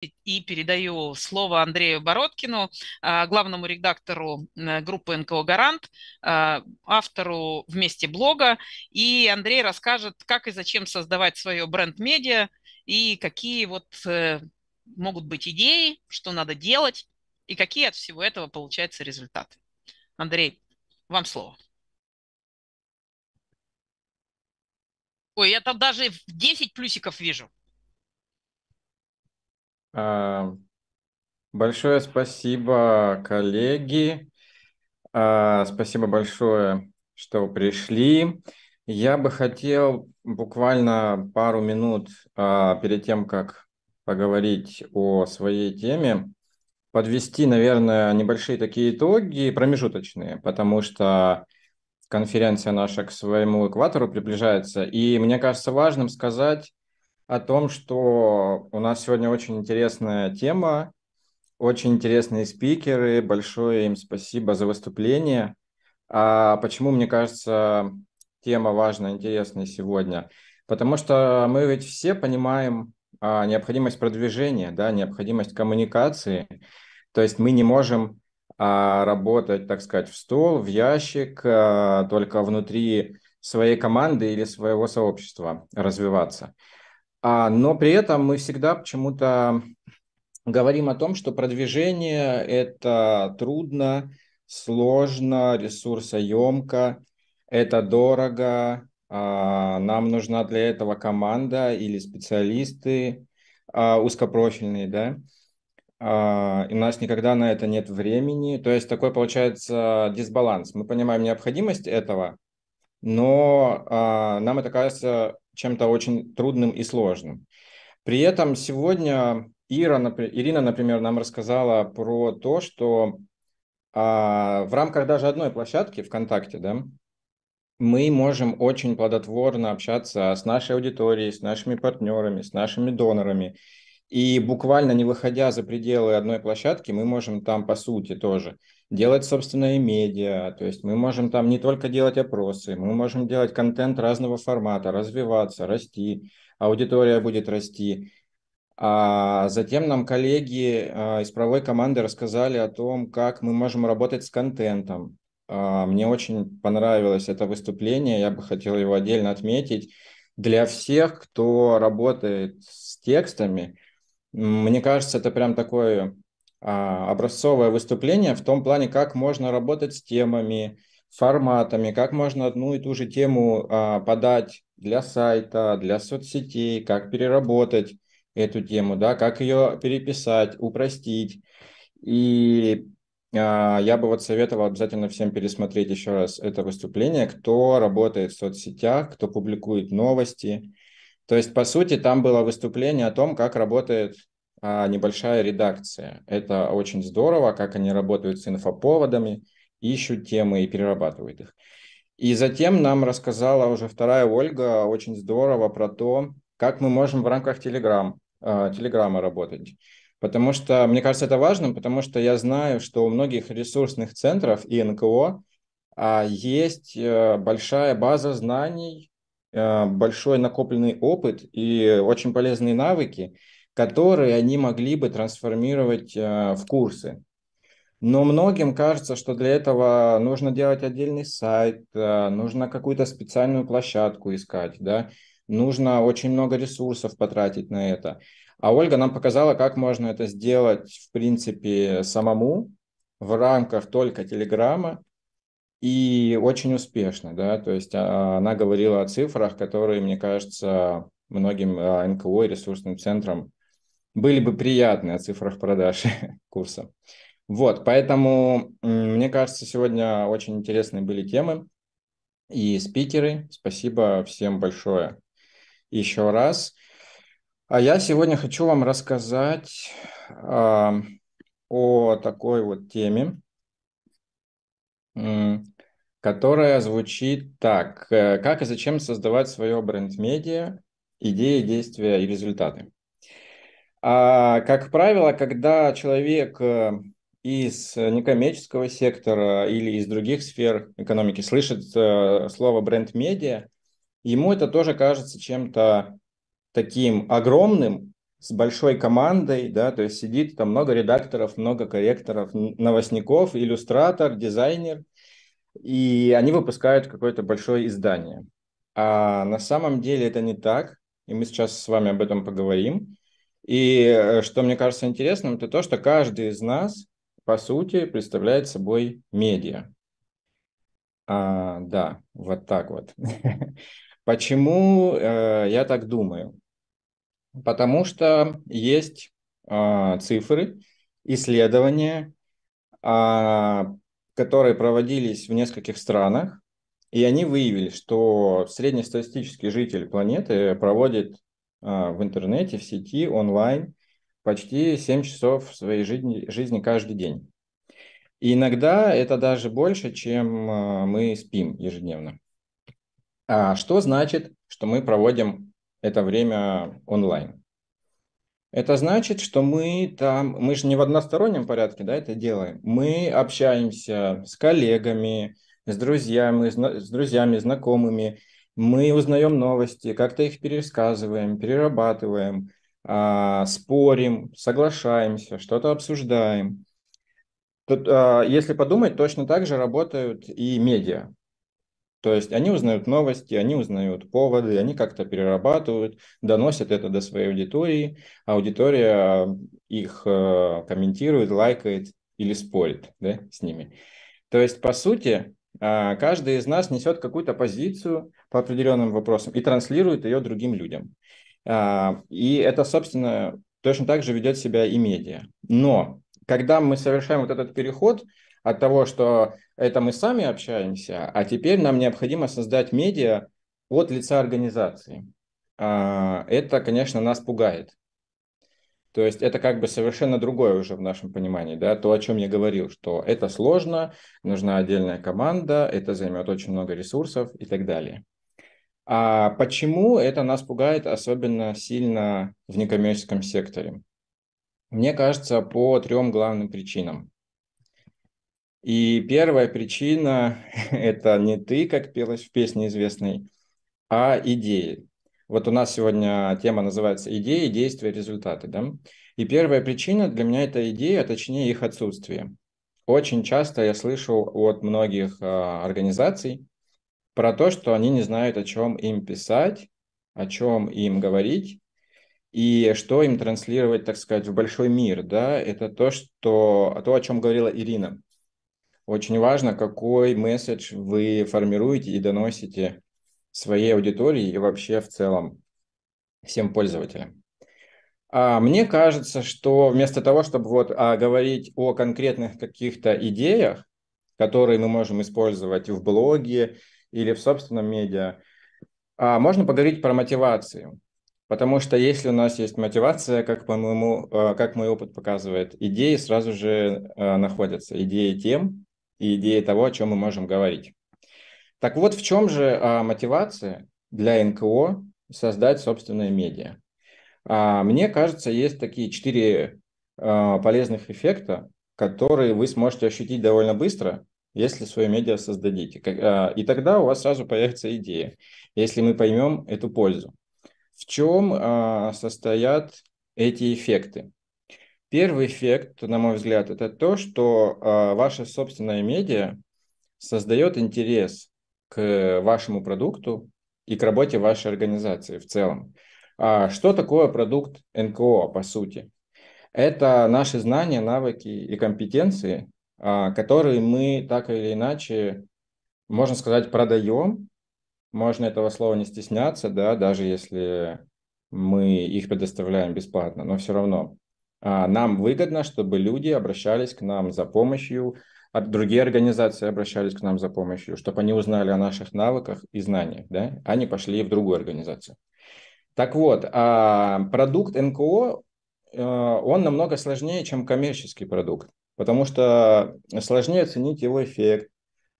и передаю слово Андрею Бородкину, а, главному редактору группы НКО «Гарант», а, автору «Вместе блога». И Андрей расскажет, как и зачем создавать свое бренд-медиа и какие вот э, могут быть идеи, что надо делать и какие от всего этого получаются результаты. Андрей, вам слово. Ой, я там даже 10 плюсиков вижу. А, большое спасибо, коллеги. А, спасибо большое, что пришли. Я бы хотел буквально пару минут а, перед тем, как поговорить о своей теме, подвести, наверное, небольшие такие итоги, промежуточные, потому что конференция наша к своему экватору приближается. И мне кажется важным сказать, о том, что у нас сегодня очень интересная тема, очень интересные спикеры. Большое им спасибо за выступление. А почему, мне кажется, тема важная, интересная сегодня? Потому что мы ведь все понимаем а, необходимость продвижения, да, необходимость коммуникации. То есть мы не можем а, работать, так сказать, в стол, в ящик, а, только внутри своей команды или своего сообщества развиваться. А, но при этом мы всегда почему-то говорим о том, что продвижение – это трудно, сложно, ресурсоемко, это дорого, а, нам нужна для этого команда или специалисты а, узкопрофильные, да, и у нас никогда на это нет времени. То есть такой получается дисбаланс. Мы понимаем необходимость этого, но нам это кажется чем-то очень трудным и сложным. При этом сегодня Ира, Ирина, например, нам рассказала про то, что а, в рамках даже одной площадки ВКонтакте, да, мы можем очень плодотворно общаться с нашей аудиторией, с нашими партнерами, с нашими донорами. И буквально не выходя за пределы одной площадки, мы можем там, по сути, тоже делать собственные медиа, то есть мы можем там не только делать опросы, мы можем делать контент разного формата, развиваться, расти, аудитория будет расти. А затем нам коллеги а, из правовой команды рассказали о том, как мы можем работать с контентом. А, мне очень понравилось это выступление, я бы хотел его отдельно отметить. Для всех, кто работает с текстами, мне кажется, это прям такое образцовое выступление в том плане, как можно работать с темами, форматами, как можно одну и ту же тему а, подать для сайта, для соцсетей, как переработать эту тему, да, как ее переписать, упростить. И а, я бы вот советовал обязательно всем пересмотреть еще раз это выступление, кто работает в соцсетях, кто публикует новости. То есть, по сути, там было выступление о том, как работает а, небольшая редакция. Это очень здорово, как они работают с инфоповодами, ищут темы и перерабатывают их. И затем нам рассказала уже вторая Ольга очень здорово про то, как мы можем в рамках Telegram, а, Телеграма работать. Потому что, мне кажется, это важно, потому что я знаю, что у многих ресурсных центров и НКО а, есть э, большая база знаний, э, большой накопленный опыт и очень полезные навыки, которые они могли бы трансформировать э, в курсы. Но многим кажется, что для этого нужно делать отдельный сайт, э, нужно какую-то специальную площадку искать, да, нужно очень много ресурсов потратить на это. А Ольга нам показала, как можно это сделать, в принципе, самому в рамках только Телеграма и очень успешно, да, то есть а, она говорила о цифрах, которые, мне кажется, многим э, НКО и ресурсным центрам были бы приятны о цифрах продаж курса. Вот, поэтому, мне кажется, сегодня очень интересные были темы и спикеры. Спасибо всем большое еще раз. А я сегодня хочу вам рассказать э, о такой вот теме, которая звучит так. Э, как и зачем создавать свое бренд-медиа, идеи, действия и результаты. А, как правило, когда человек э, из некоммерческого сектора или из других сфер экономики слышит э, слово бренд-медиа, ему это тоже кажется чем-то таким огромным, с большой командой, да, то есть сидит там много редакторов, много корректоров, новостников, иллюстратор, дизайнер, и они выпускают какое-то большое издание. А на самом деле это не так, и мы сейчас с вами об этом поговорим. И э, что мне кажется интересным, это то, что каждый из нас, по сути, представляет собой медиа. А, да, вот так вот. Почему э, я так думаю? Потому что есть э, цифры, исследования, э, которые проводились в нескольких странах, и они выявили, что среднестатистический житель планеты проводит в интернете, в сети, онлайн почти 7 часов своей жизни, жизни каждый день. И иногда это даже больше, чем а, мы спим ежедневно. А что значит, что мы проводим это время онлайн? Это значит, что мы там, мы же не в одностороннем порядке, да, это делаем. Мы общаемся с коллегами, с друзьями, с друзьями, знакомыми, мы узнаем новости, как-то их пересказываем, перерабатываем, а, спорим, соглашаемся, что-то обсуждаем. Тут, а, если подумать, точно так же работают и медиа. То есть они узнают новости, они узнают поводы, они как-то перерабатывают, доносят это до своей аудитории, аудитория их э, комментирует, лайкает или спорит да, с ними. То есть, по сути, а, каждый из нас несет какую-то позицию по определенным вопросам и транслирует ее другим людям. А, и это, собственно, точно так же ведет себя и медиа. Но когда мы совершаем вот этот переход от того, что это мы сами общаемся, а теперь нам необходимо создать медиа от лица организации, а, это, конечно, нас пугает. То есть это как бы совершенно другое уже в нашем понимании, да, то, о чем я говорил, что это сложно, нужна отдельная команда, это займет очень много ресурсов и так далее. А почему это нас пугает особенно сильно в некоммерческом секторе? Мне кажется, по трем главным причинам. И первая причина – это не ты, как пелось в песне известной, а идеи. Вот у нас сегодня тема называется «Идеи, действия, результаты». Да? И первая причина для меня – это идеи, а точнее их отсутствие. Очень часто я слышу от многих э, организаций про то, что они не знают, о чем им писать, о чем им говорить, и что им транслировать, так сказать, в большой мир. Да? Это то, что, то, о чем говорила Ирина. Очень важно, какой месседж вы формируете и доносите своей аудитории и вообще в целом всем пользователям. А мне кажется, что вместо того, чтобы вот а, говорить о конкретных каких-то идеях, которые мы можем использовать в блоге или в собственном медиа, а, можно поговорить про мотивацию. Потому что если у нас есть мотивация, как, по моему, а, как мой опыт показывает, идеи сразу же а, находятся. Идеи тем и идеи того, о чем мы можем говорить. Так вот, в чем же а, мотивация для НКО создать собственное медиа? А, мне кажется, есть такие четыре а, полезных эффекта, которые вы сможете ощутить довольно быстро, если свое медиа создадите. А, и тогда у вас сразу появится идея, если мы поймем эту пользу. В чем а, состоят эти эффекты? Первый эффект, на мой взгляд, это то, что а, ваше собственное медиа создает интерес к вашему продукту и к работе вашей организации в целом. Что такое продукт НКО, по сути? Это наши знания, навыки и компетенции, которые мы так или иначе, можно сказать, продаем. Можно этого слова не стесняться, да, даже если мы их предоставляем бесплатно, но все равно а, нам выгодно, чтобы люди обращались к нам за помощью, другие организации обращались к нам за помощью, чтобы они узнали о наших навыках и знаниях, да, они пошли в другую организацию. Так вот, а продукт НКО, э, он намного сложнее, чем коммерческий продукт, потому что сложнее оценить его эффект,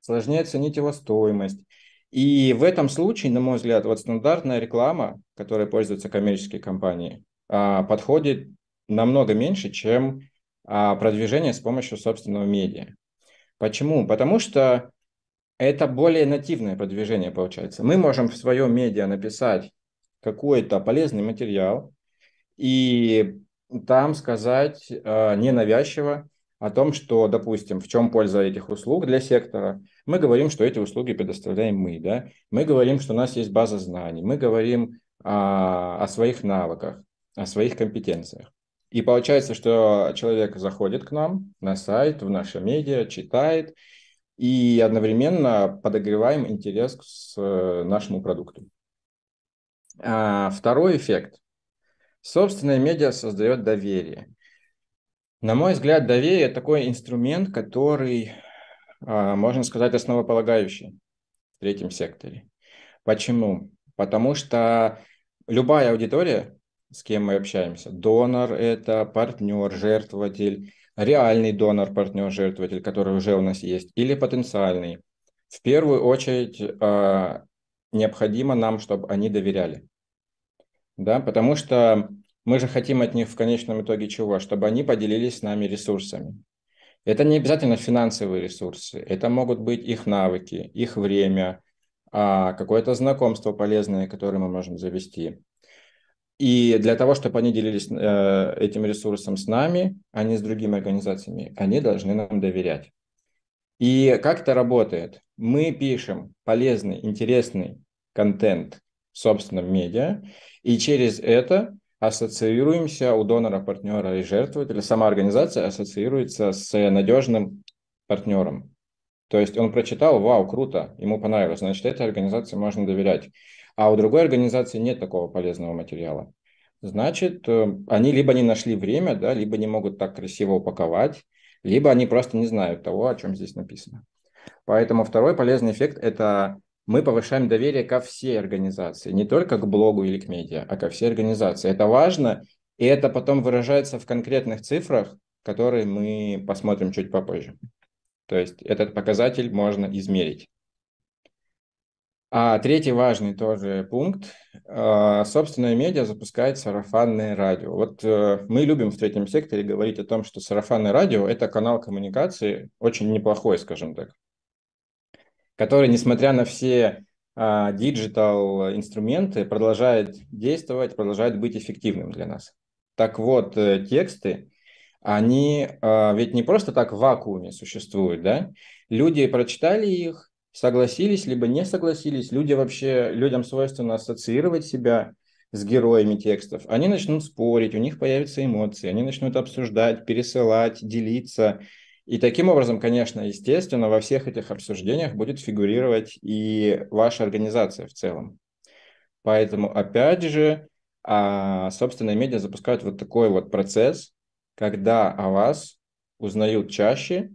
сложнее оценить его стоимость. И в этом случае, на мой взгляд, вот стандартная реклама, которой пользуются коммерческие компании, а, подходит намного меньше, чем а, продвижение с помощью собственного медиа. Почему? Потому что это более нативное продвижение получается. Мы можем в своем медиа написать какой-то полезный материал, и там сказать э, ненавязчиво о том, что, допустим, в чем польза этих услуг для сектора. Мы говорим, что эти услуги предоставляем мы, да. Мы говорим, что у нас есть база знаний. Мы говорим о, о своих навыках, о своих компетенциях. И получается, что человек заходит к нам на сайт, в наше медиа, читает, и одновременно подогреваем интерес к э, нашему продукту. А второй эффект. Собственное медиа создает доверие. На мой взгляд, доверие – такой инструмент, который, а, можно сказать, основополагающий в третьем секторе. Почему? Потому что любая аудитория, с кем мы общаемся, донор – это партнер, жертвователь, реальный донор, партнер, жертвователь, который уже у нас есть, или потенциальный. В первую очередь а, необходимо нам, чтобы они доверяли. Да, потому что мы же хотим от них в конечном итоге чего? Чтобы они поделились с нами ресурсами. Это не обязательно финансовые ресурсы, это могут быть их навыки, их время, а, какое-то знакомство полезное, которое мы можем завести. И для того, чтобы они делились э, этим ресурсом с нами, а не с другими организациями, они должны нам доверять. И как это работает? Мы пишем полезный, интересный контент в собственном медиа, и через это ассоциируемся у донора, партнера и жертвователя. Сама организация ассоциируется с надежным партнером. То есть он прочитал, вау, круто, ему понравилось, значит, этой организации можно доверять. А у другой организации нет такого полезного материала. Значит, э, они либо не нашли время, да, либо не могут так красиво упаковать, либо они просто не знают того, о чем здесь написано. Поэтому второй полезный эффект – это мы повышаем доверие ко всей организации, не только к блогу или к медиа, а ко всей организации. Это важно, и это потом выражается в конкретных цифрах, которые мы посмотрим чуть попозже. То есть этот показатель можно измерить. А третий важный тоже пункт. А, собственное медиа запускает сарафанное радио. Вот э, мы любим в третьем секторе говорить о том, что сарафанное радио – это канал коммуникации очень неплохой, скажем так который, несмотря на все digital э, инструменты, продолжает действовать, продолжает быть эффективным для нас. Так вот, э, тексты, они э, ведь не просто так в вакууме существуют, да? Люди прочитали их, согласились, либо не согласились. Люди вообще, людям свойственно ассоциировать себя с героями текстов. Они начнут спорить, у них появятся эмоции, они начнут обсуждать, пересылать, делиться – и таким образом, конечно, естественно, во всех этих обсуждениях будет фигурировать и ваша организация в целом. Поэтому, опять же, а, собственные медиа запускают вот такой вот процесс, когда о вас узнают чаще,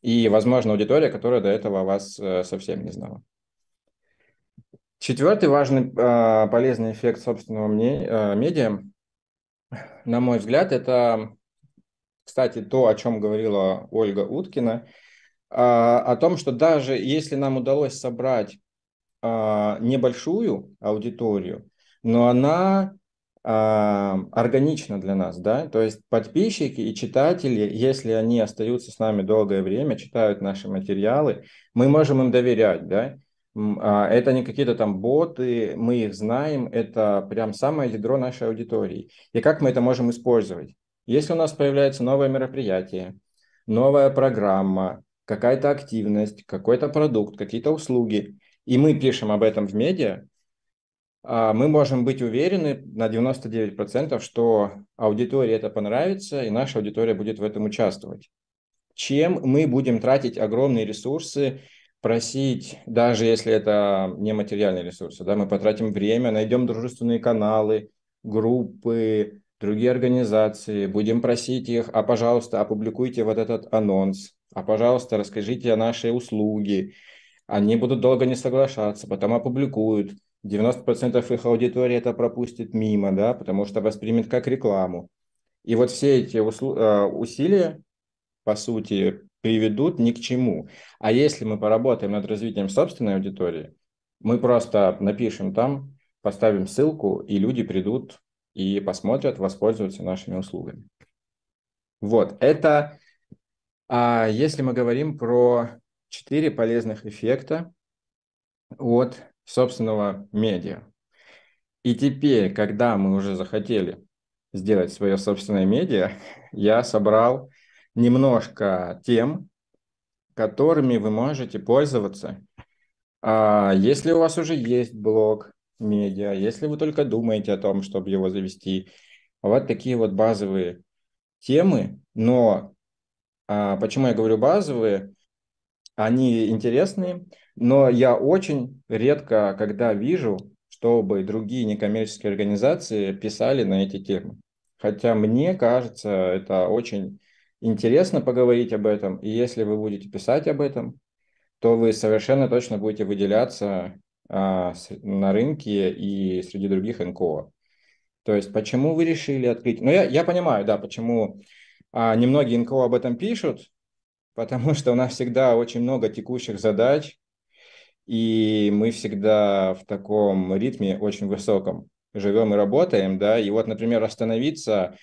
и, возможно, аудитория, которая до этого о вас э, совсем не знала. Четвертый важный а, полезный эффект собственного э, медиа, на мой взгляд, это кстати, то, о чем говорила Ольга Уткина, а, о том, что даже если нам удалось собрать а, небольшую аудиторию, но она а, органична для нас, да, то есть подписчики и читатели, если они остаются с нами долгое время, читают наши материалы, мы можем им доверять, да, это не какие-то там боты, мы их знаем, это прям самое ядро нашей аудитории. И как мы это можем использовать? Если у нас появляется новое мероприятие, новая программа, какая-то активность, какой-то продукт, какие-то услуги, и мы пишем об этом в медиа, а, мы можем быть уверены на 99%, что аудитории это понравится, и наша аудитория будет в этом участвовать. Чем мы будем тратить огромные ресурсы, просить, даже если это не материальные ресурсы, да, мы потратим время, найдем дружественные каналы, группы, другие организации, будем просить их, а, пожалуйста, опубликуйте вот этот анонс, а, пожалуйста, расскажите о нашей услуге. Они будут долго не соглашаться, потом опубликуют. 90% их аудитории это пропустит мимо, да, потому что воспримет как рекламу. И вот все эти э, усилия, по сути, приведут ни к чему. А если мы поработаем над развитием собственной аудитории, мы просто напишем там, поставим ссылку, и люди придут и посмотрят, воспользуются нашими услугами. Вот, это а если мы говорим про четыре полезных эффекта от собственного медиа. И теперь, когда мы уже захотели сделать свое собственное медиа, я собрал немножко тем, которыми вы можете пользоваться. А если у вас уже есть блог медиа, если вы только думаете о том, чтобы его завести, вот такие вот базовые темы, но а, почему я говорю базовые? Они интересные, но я очень редко, когда вижу, чтобы другие некоммерческие организации писали на эти темы. Хотя мне кажется, это очень интересно поговорить об этом. И если вы будете писать об этом, то вы совершенно точно будете выделяться на рынке и среди других НКО. То есть, почему вы решили открыть? Ну, я, я понимаю, да, почему а, немногие НКО об этом пишут, потому что у нас всегда очень много текущих задач, и мы всегда в таком ритме очень высоком живем и работаем, да, и вот, например, остановиться,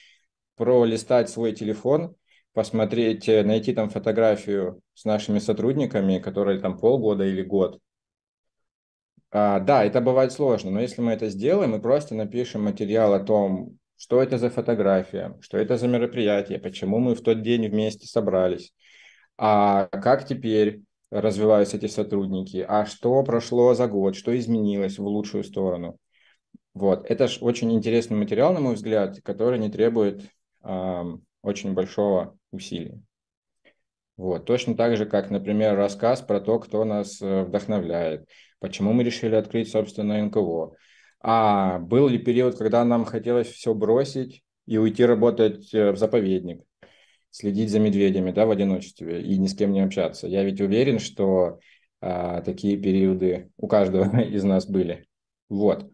пролистать свой телефон, посмотреть, э, найти там фотографию с нашими сотрудниками, которые там полгода или год. А, да, это бывает сложно, но если мы это сделаем, мы просто напишем материал о том, что это за фотография, что это за мероприятие, почему мы в тот день вместе собрались, а как теперь развиваются эти сотрудники, а что прошло за год, что изменилось в лучшую сторону. Вот, это же очень интересный материал, на мой взгляд, который не требует э, очень большого усилия. Вот, точно так же, как, например, рассказ про то, кто нас э, вдохновляет, почему мы решили открыть собственное НКО. А был ли период, когда нам хотелось все бросить и уйти работать э, в заповедник, следить за медведями, да, в одиночестве и ни с кем не общаться? Я ведь уверен, что а, такие периоды у каждого из нас были. Вот.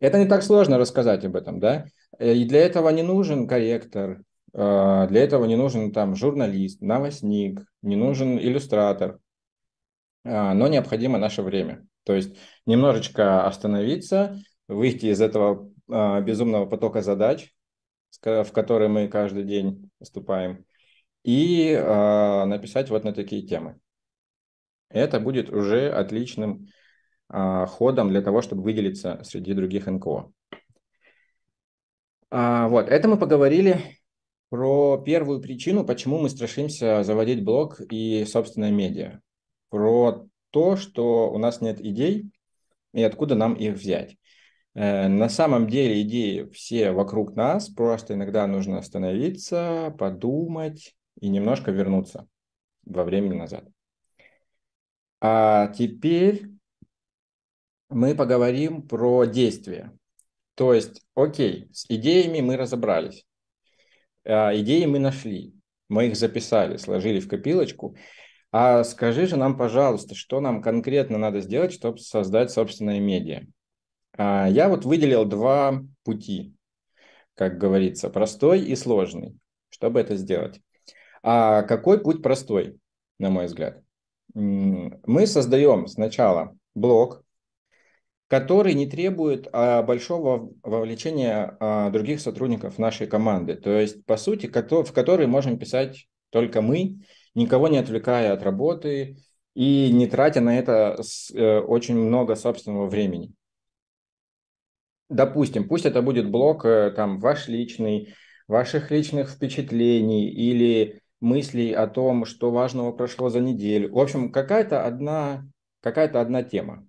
Это не так сложно рассказать об этом, да? Э, и для этого не нужен корректор, а, для этого не нужен там журналист, новостник, не нужен иллюстратор, а, но необходимо наше время. То есть немножечко остановиться, выйти из этого а, безумного потока задач, в которые мы каждый день выступаем, и написать вот на такие темы. Это будет уже отличным а, ходом для того, чтобы выделиться среди других НКО. А, вот, это мы поговорили про первую причину, почему мы страшимся заводить блог и собственное медиа. Про то, что у нас нет идей и откуда нам их взять. Э, на самом деле идеи все вокруг нас, просто иногда нужно остановиться, подумать и немножко вернуться во времени назад. А теперь мы поговорим про действия. То есть, окей, с идеями мы разобрались. А, идеи мы нашли, мы их записали, сложили в копилочку. А скажи же нам, пожалуйста, что нам конкретно надо сделать, чтобы создать собственное медиа? А, я вот выделил два пути, как говорится, простой и сложный, чтобы это сделать. А какой путь простой, на мой взгляд? Мы создаем сначала блог, который не требует а, большого вовлечения а, других сотрудников нашей команды. То есть, по сути, в который можем писать только мы, никого не отвлекая от работы и не тратя на это э, очень много собственного времени. Допустим, пусть это будет блок э, там ваш личный, ваших личных впечатлений или мыслей о том, что важного прошло за неделю. В общем, какая-то одна, какая-то одна тема.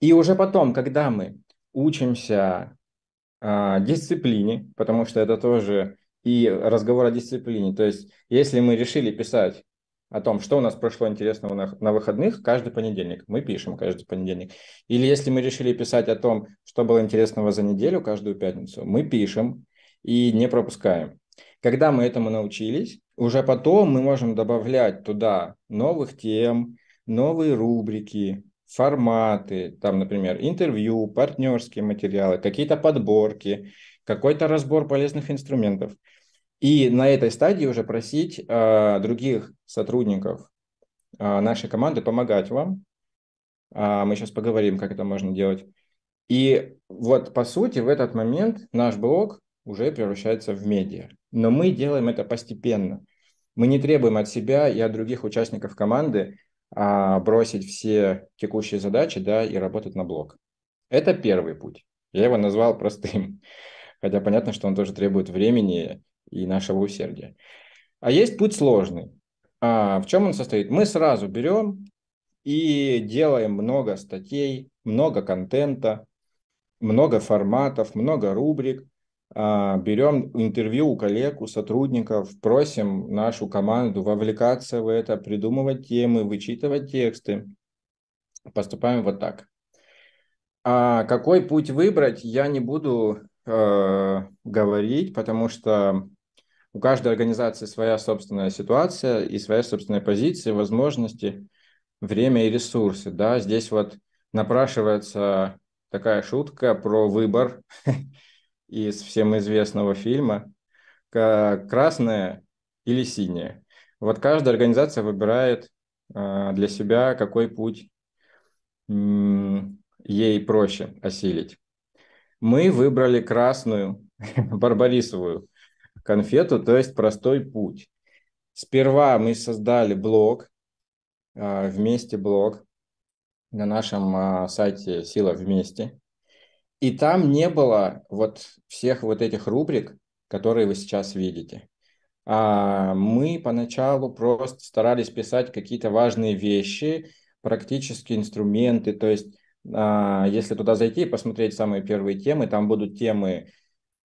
И уже потом, когда мы учимся э, дисциплине, потому что это тоже и разговор о дисциплине, то есть если мы решили писать о том, что у нас прошло интересного на, на выходных каждый понедельник, мы пишем каждый понедельник. Или если мы решили писать о том, что было интересного за неделю каждую пятницу, мы пишем и не пропускаем. Когда мы этому научились, уже потом мы можем добавлять туда новых тем, новые рубрики, форматы, там, например, интервью, партнерские материалы, какие-то подборки, какой-то разбор полезных инструментов. И на этой стадии уже просить э, других сотрудников э, нашей команды помогать вам. Э, мы сейчас поговорим, как это можно делать. И вот по сути в этот момент наш блог уже превращается в медиа. Но мы делаем это постепенно. Мы не требуем от себя и от других участников команды а, бросить все текущие задачи да, и работать на блок. Это первый путь. Я его назвал простым. Хотя понятно, что он тоже требует времени и нашего усердия. А есть путь сложный. А в чем он состоит? Мы сразу берем и делаем много статей, много контента, много форматов, много рубрик, а, берем интервью у коллег, у сотрудников, просим нашу команду вовлекаться в это, придумывать темы, вычитывать тексты. Поступаем вот так. А какой путь выбрать, я не буду э, говорить, потому что у каждой организации своя собственная ситуация и своя собственная позиция, возможности, время и ресурсы. Да? Здесь вот напрашивается такая шутка про выбор из всем известного фильма «Красное или синее». Вот каждая организация выбирает э, для себя, какой путь ей проще осилить. Мы выбрали красную барбарисовую конфету, то есть простой путь. Сперва мы создали блог, а, вместе блог на нашем а, сайте «Сила вместе». И там не было вот всех вот этих рубрик, которые вы сейчас видите. А мы поначалу просто старались писать какие-то важные вещи, практические инструменты, то есть если туда зайти и посмотреть самые первые темы, там будут темы,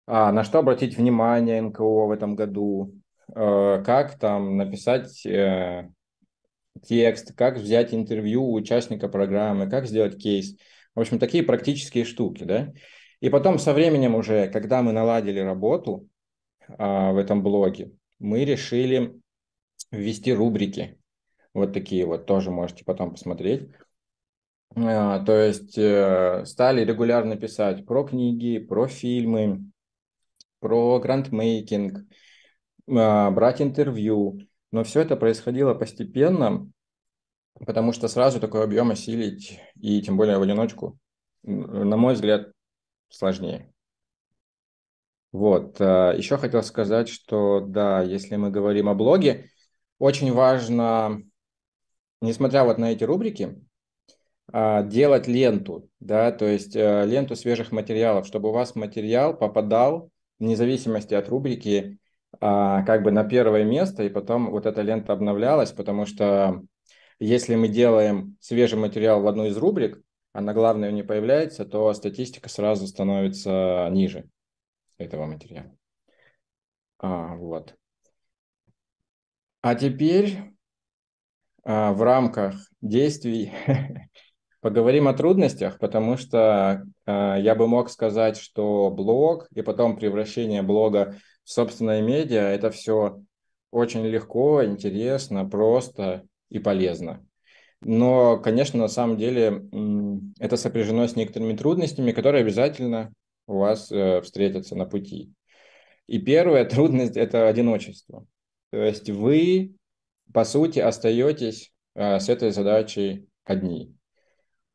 а, на что обратить внимание НКО в этом году, э, как там написать э, текст, как взять интервью у участника программы, как сделать кейс. В общем, такие практические штуки, да. И потом со временем уже, когда мы наладили работу а, в этом блоге, мы решили ввести рубрики. Вот такие вот, тоже можете потом посмотреть. А, то есть э, стали регулярно писать про книги, про фильмы, про грантмейкинг, а, брать интервью. Но все это происходило постепенно, потому что сразу такой объем осилить, и тем более в одиночку, на мой взгляд, сложнее. Вот. А, Еще хотел сказать, что да, если мы говорим о блоге, очень важно, несмотря вот на эти рубрики, делать ленту, да, то есть э, ленту свежих материалов, чтобы у вас материал попадал вне зависимости от рубрики а, как бы на первое место, и потом вот эта лента обновлялась, потому что если мы делаем свежий материал в одну из рубрик, а на главной не появляется, то статистика сразу становится ниже этого материала. А, вот. А теперь а, в рамках действий Поговорим о трудностях, потому что э, я бы мог сказать, что блог и потом превращение блога в собственное медиа – это все очень легко, интересно, просто и полезно. Но, конечно, на самом деле это сопряжено с некоторыми трудностями, которые обязательно у вас э, встретятся на пути. И первая трудность – это одиночество. То есть вы, по сути, остаетесь э, с этой задачей одни.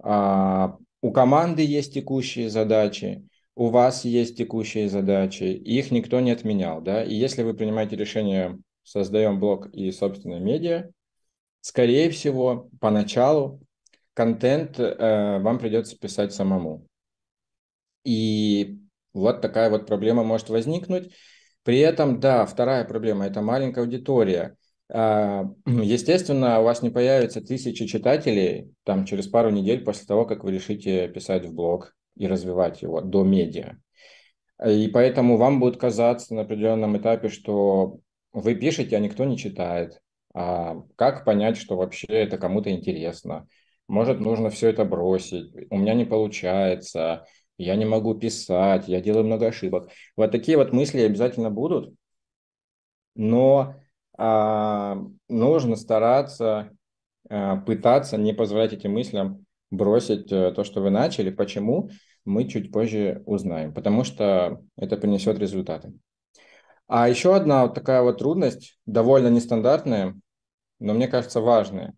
А, у команды есть текущие задачи, у вас есть текущие задачи, их никто не отменял, да, и если вы принимаете решение, создаем блог и собственное медиа, скорее всего, поначалу контент э, вам придется писать самому. И вот такая вот проблема может возникнуть. При этом, да, вторая проблема – это маленькая аудитория. А, естественно, у вас не появится тысячи читателей там через пару недель после того, как вы решите писать в блог и развивать его до медиа. И поэтому вам будет казаться на определенном этапе, что вы пишете, а никто не читает. А как понять, что вообще это кому-то интересно? Может, нужно все это бросить? У меня не получается, я не могу писать, я делаю много ошибок. Вот такие вот мысли обязательно будут. Но нужно стараться а, пытаться не позволять этим мыслям бросить э, то, что вы начали. Почему? Мы чуть позже узнаем, потому что это принесет результаты. А еще одна вот такая вот трудность, довольно нестандартная, но мне кажется важная,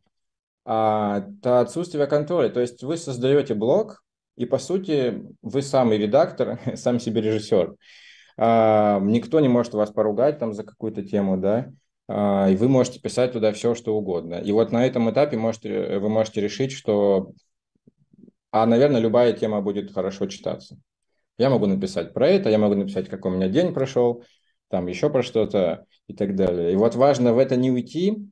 а, это отсутствие контроля. То есть вы создаете блог, и по сути вы самый редактор, сам себе режиссер. Никто не может вас поругать там за какую-то тему, да, а, и вы можете писать туда все, что угодно. И вот на этом этапе можете, вы можете решить, что, а, наверное, любая тема будет хорошо читаться. Я могу написать про это, я могу написать, как у меня день прошел, там еще про что-то и так далее. И вот важно в это не уйти,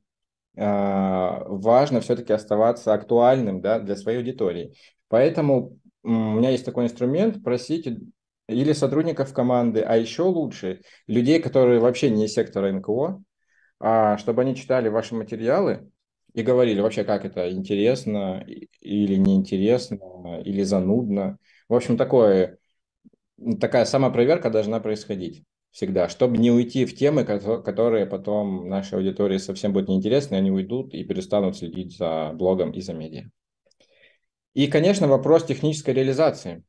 а, важно все-таки оставаться актуальным да, для своей аудитории. Поэтому у меня есть такой инструмент, просите или сотрудников команды, а еще лучше людей, которые вообще не из сектора НКО, а чтобы они читали ваши материалы и говорили вообще, как это интересно или неинтересно, или занудно. В общем, такое, такая самопроверка должна происходить всегда, чтобы не уйти в темы, которые потом нашей аудитории совсем будут неинтересны, они уйдут и перестанут следить за блогом и за медиа. И, конечно, вопрос технической реализации.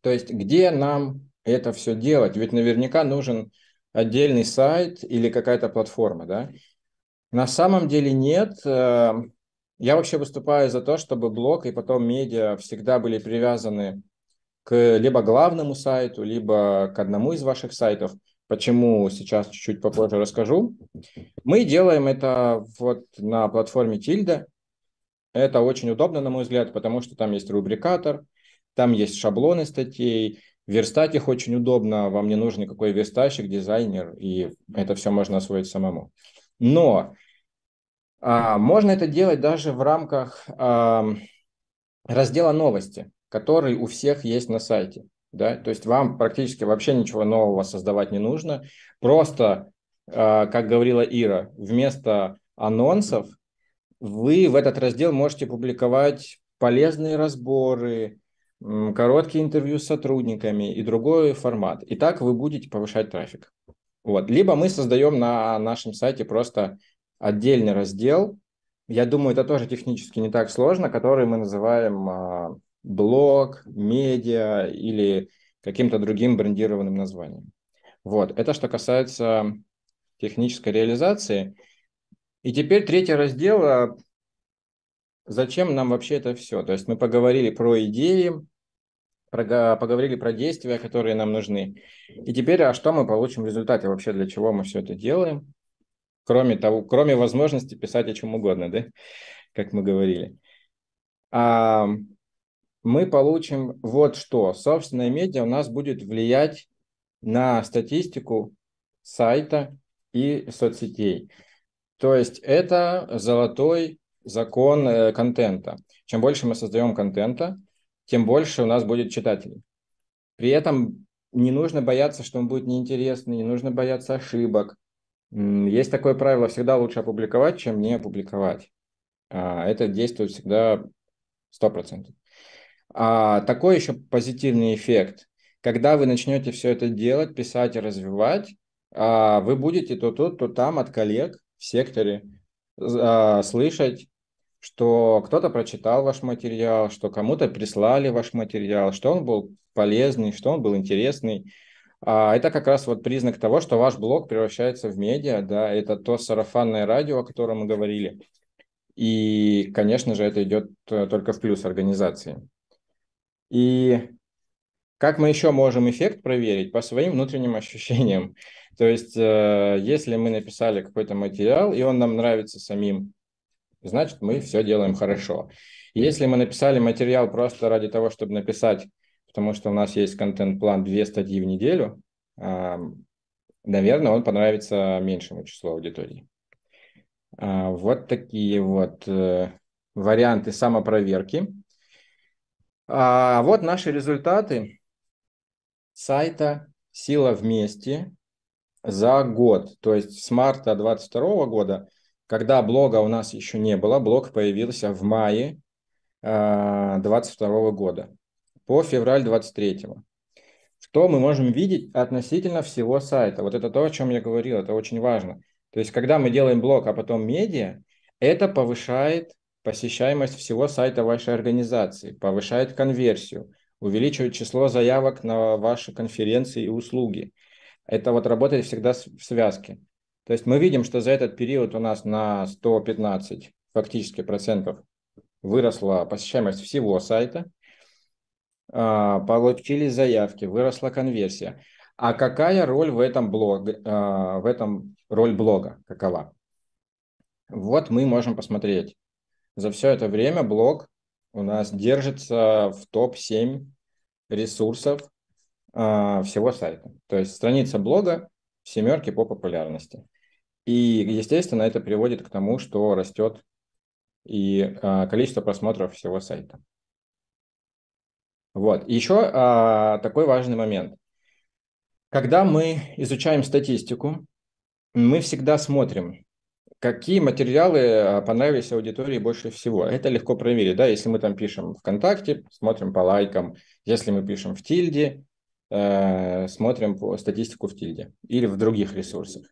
То есть, где нам это все делать? Ведь наверняка нужен отдельный сайт или какая-то платформа, да? На самом деле нет. Э, я вообще выступаю за то, чтобы блог и потом медиа всегда были привязаны к либо главному сайту, либо к одному из ваших сайтов. Почему сейчас чуть-чуть попозже расскажу. Мы делаем это вот на платформе Tilda. Это очень удобно, на мой взгляд, потому что там есть рубрикатор, там есть шаблоны статей, верстать их очень удобно, вам не нужен никакой верстальщик, дизайнер, и это все можно освоить самому. Но а, можно это делать даже в рамках а, раздела новости который у всех есть на сайте. Да? То есть вам практически вообще ничего нового создавать не нужно. Просто, а, как говорила Ира, вместо анонсов вы в этот раздел можете публиковать полезные разборы, короткие интервью с сотрудниками и другой формат. И так вы будете повышать трафик. Вот. Либо мы создаем на нашем сайте просто отдельный раздел. Я думаю, это тоже технически не так сложно, который мы называем а, блог, медиа или каким-то другим брендированным названием. Вот, это что касается технической реализации. И теперь третий раздел, а зачем нам вообще это все? То есть мы поговорили про идеи, про, поговорили про действия, которые нам нужны. И теперь, а что мы получим в результате? Вообще для чего мы все это делаем? Кроме того, кроме возможности писать о чем угодно, да? Как мы говорили. А, мы получим вот что. Собственная медиа у нас будет влиять на статистику сайта и соцсетей. То есть это золотой закон э, контента. Чем больше мы создаем контента, тем больше у нас будет читателей. При этом не нужно бояться, что он будет неинтересный, не нужно бояться ошибок. Есть такое правило, всегда лучше опубликовать, чем не опубликовать. А, это действует всегда 100%. А, такой еще позитивный эффект. Когда вы начнете все это делать, писать и развивать, а, вы будете то тут, то там от коллег в секторе а, слышать, что кто-то прочитал ваш материал, что кому-то прислали ваш материал, что он был полезный, что он был интересный. А, это как раз вот признак того, что ваш блог превращается в медиа, да, это то сарафанное радио, о котором мы говорили. И, конечно же, это идет э, только в плюс организации. И как мы еще можем эффект проверить? По своим внутренним ощущениям. То есть, э, если мы написали какой-то материал, и он нам нравится самим, значит, мы все делаем хорошо. Если мы написали материал просто ради того, чтобы написать, потому что у нас есть контент-план две статьи в неделю, наверное, он понравится меньшему числу аудитории. А, вот такие вот э, варианты самопроверки. А вот наши результаты сайта «Сила вместе» за год. То есть с марта 2022 года, когда блога у нас еще не было, блог появился в мае 2022 а, года по февраль 2023. Что мы можем видеть относительно всего сайта? Вот это то, о чем я говорил, это очень важно. То есть, когда мы делаем блог, а потом медиа, это повышает посещаемость всего сайта вашей организации, повышает конверсию, увеличивает число заявок на ваши конференции и услуги. Это вот работает всегда в связке. То есть мы видим, что за этот период у нас на 115 фактически процентов выросла посещаемость всего сайта, а, получились заявки, выросла конверсия. А какая роль в этом блоге, а, в этом роль блога какова? Вот мы можем посмотреть. За все это время блог у нас держится в топ-7 ресурсов а, всего сайта. То есть страница блога в семерке по популярности. И, естественно, это приводит к тому, что растет и а, количество просмотров всего сайта. Вот. Еще а, такой важный момент. Когда мы изучаем статистику, мы всегда смотрим, какие материалы а, понравились аудитории больше всего. Это легко проверить. Да? Если мы там пишем ВКонтакте, смотрим по лайкам. Если мы пишем в Тильде, смотрим по статистику в Тильде или в других ресурсах.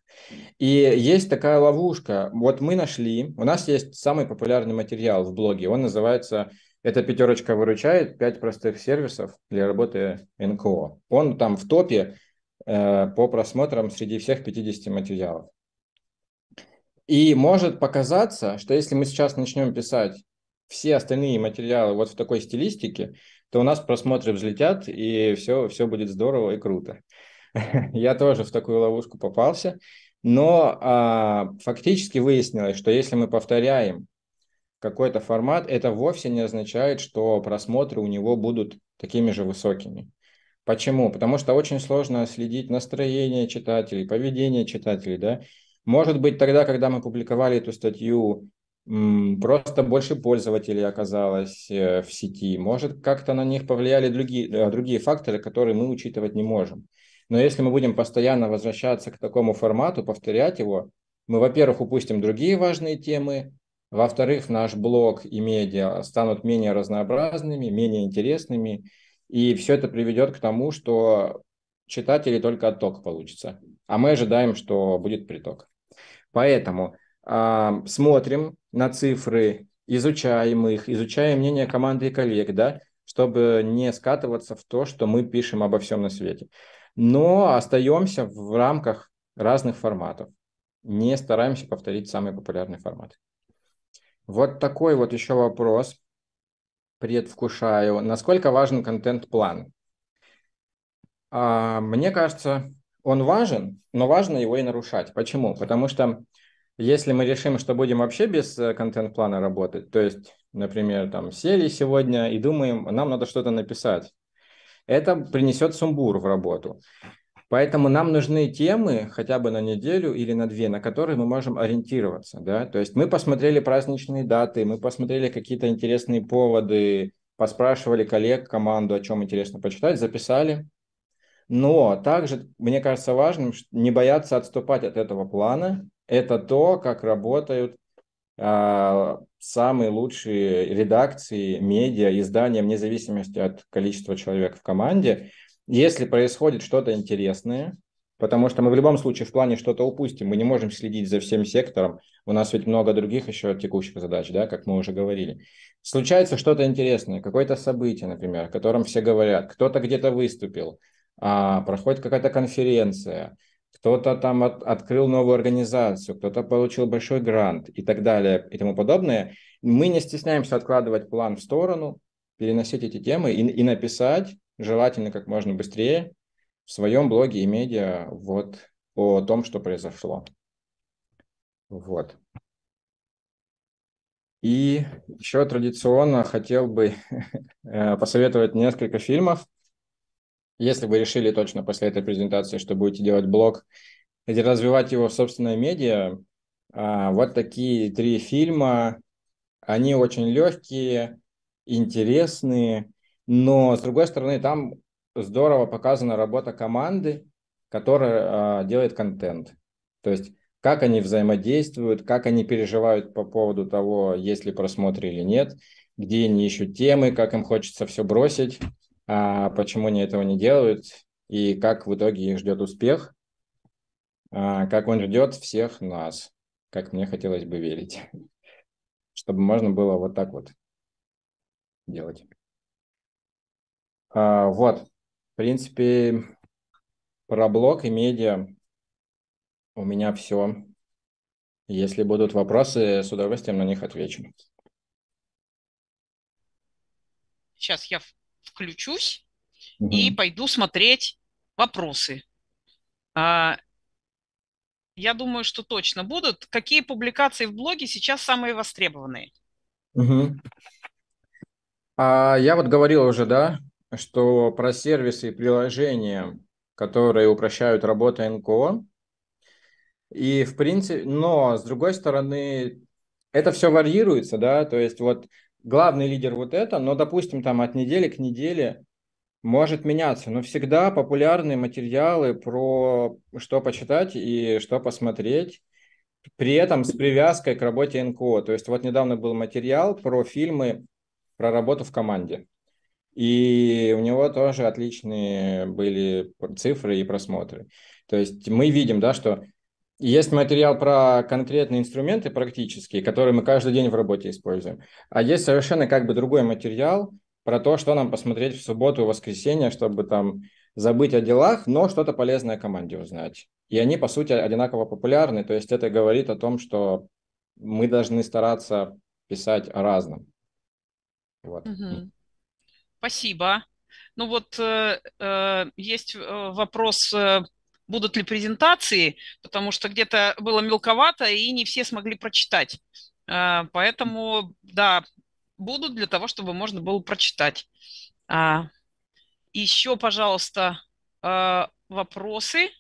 И есть такая ловушка. Вот мы нашли, у нас есть самый популярный материал в блоге, он называется эта пятерочка выручает пять простых сервисов для работы НКО. Он там в топе э, по просмотрам среди всех 50 материалов. И может показаться, что если мы сейчас начнем писать все остальные материалы вот в такой стилистике, то у нас просмотры взлетят, и все, все будет здорово и круто. Я тоже в такую ловушку попался, но а, фактически выяснилось, что если мы повторяем какой-то формат, это вовсе не означает, что просмотры у него будут такими же высокими. Почему? Потому что очень сложно следить настроение читателей, поведение читателей, да. Может быть, тогда, когда мы публиковали эту статью, просто больше пользователей оказалось э, в сети. Может, как-то на них повлияли другие, э, другие факторы, которые мы учитывать не можем. Но если мы будем постоянно возвращаться к такому формату, повторять его, мы, во-первых, упустим другие важные темы, во-вторых, наш блог и медиа станут менее разнообразными, менее интересными, и все это приведет к тому, что читатели только отток получится. А мы ожидаем, что будет приток. Поэтому э, смотрим на цифры, изучаем их, изучаем мнение команды и коллег, да, чтобы не скатываться в то, что мы пишем обо всем на свете. Но остаемся в рамках разных форматов. Не стараемся повторить самый популярный формат. Вот такой вот еще вопрос предвкушаю. Насколько важен контент-план? А, мне кажется, он важен, но важно его и нарушать. Почему? Потому что если мы решим, что будем вообще без э, контент-плана работать, то есть, например, там сели сегодня и думаем, нам надо что-то написать, это принесет сумбур в работу. Поэтому нам нужны темы хотя бы на неделю или на две, на которые мы можем ориентироваться. Да? То есть мы посмотрели праздничные даты, мы посмотрели какие-то интересные поводы, поспрашивали коллег, команду, о чем интересно почитать, записали. Но также, мне кажется, важным не бояться отступать от этого плана. Это то, как работают э, самые лучшие редакции, медиа, издания, вне зависимости от количества человек в команде – если происходит что-то интересное, потому что мы в любом случае в плане что-то упустим, мы не можем следить за всем сектором, у нас ведь много других еще текущих задач, да, как мы уже говорили. Случается что-то интересное, какое-то событие, например, о котором все говорят, кто-то где-то выступил, а, проходит какая-то конференция, кто-то там от, открыл новую организацию, кто-то получил большой грант и так далее и тому подобное. Мы не стесняемся откладывать план в сторону, переносить эти темы и, и написать желательно как можно быстрее в своем блоге и медиа вот о том, что произошло. Вот. И еще традиционно хотел бы э, посоветовать несколько фильмов. Если вы решили точно после этой презентации, что будете делать блог, развивать его в собственное медиа, а, вот такие три фильма. Они очень легкие, интересные, но, с другой стороны, там здорово показана работа команды, которая э, делает контент. То есть, как они взаимодействуют, как они переживают по поводу того, есть ли просмотр или нет, где они ищут темы, как им хочется все бросить, а почему они этого не делают, и как в итоге их ждет успех, а, как он ждет всех нас, как мне хотелось бы верить, чтобы можно было вот так вот делать. А, вот, в принципе, про блог и медиа у меня все. Если будут вопросы, с удовольствием на них отвечу. Сейчас я включусь угу. и пойду смотреть вопросы. А, я думаю, что точно будут. Какие публикации в блоге сейчас самые востребованные? Угу. А, я вот говорил уже, да, что про сервисы и приложения, которые упрощают работу НКО, и в принципе, но с другой стороны, это все варьируется, да, то есть вот главный лидер вот это, но, допустим, там от недели к неделе может меняться, но всегда популярные материалы про что почитать и что посмотреть, при этом с привязкой к работе НКО. То есть вот недавно был материал про фильмы про работу в команде. И у него тоже отличные были цифры и просмотры. То есть мы видим, да, что есть материал про конкретные инструменты практические, которые мы каждый день в работе используем. А есть совершенно как бы другой материал про то, что нам посмотреть в субботу и воскресенье, чтобы там забыть о делах, но что-то полезное команде узнать. И они, по сути, одинаково популярны. То есть это говорит о том, что мы должны стараться писать о разном. Вот. Угу. Спасибо. Ну вот э, э, есть э, вопрос э, будут ли презентации, потому что где-то было мелковато и не все смогли прочитать. А, поэтому, да, будут для того, чтобы можно было прочитать. А, еще, пожалуйста, а, вопросы.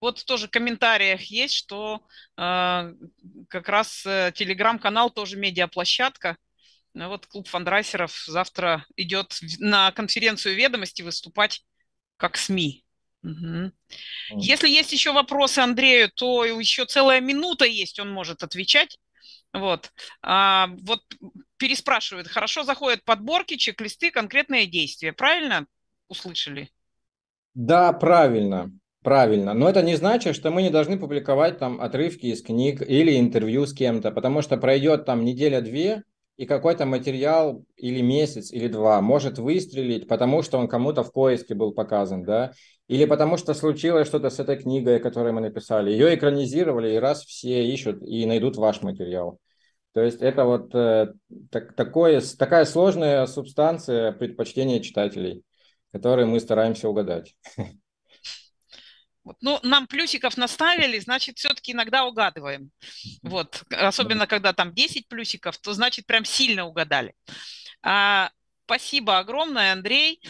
Вот тоже в комментариях есть, что как раз э, телеграм-канал тоже медиаплощадка. Ну вот клуб фандрайсеров завтра идет на конференцию ведомости выступать как СМИ. Угу. Если есть еще вопросы Андрею, то еще целая минута есть, он может отвечать. Вот. А, вот переспрашивают, хорошо заходят подборки, чек-листы, конкретные действия. Правильно услышали? Да, правильно. Правильно. Но это не значит, что мы не должны публиковать там отрывки из книг или интервью с кем-то, потому что пройдет там неделя-две, и какой-то материал или месяц, или два может выстрелить, потому что он кому-то в поиске был показан, да, или потому что случилось что-то с этой книгой, которую мы написали. Ее экранизировали, и раз все ищут и найдут ваш материал. То есть это вот э, так, такое, такая сложная субстанция предпочтения читателей, которые мы стараемся угадать. Ну, нам плюсиков наставили, значит, все-таки иногда угадываем. Вот, особенно когда там 10 плюсиков, то значит прям сильно угадали. А, Спасибо огромное, Андрей.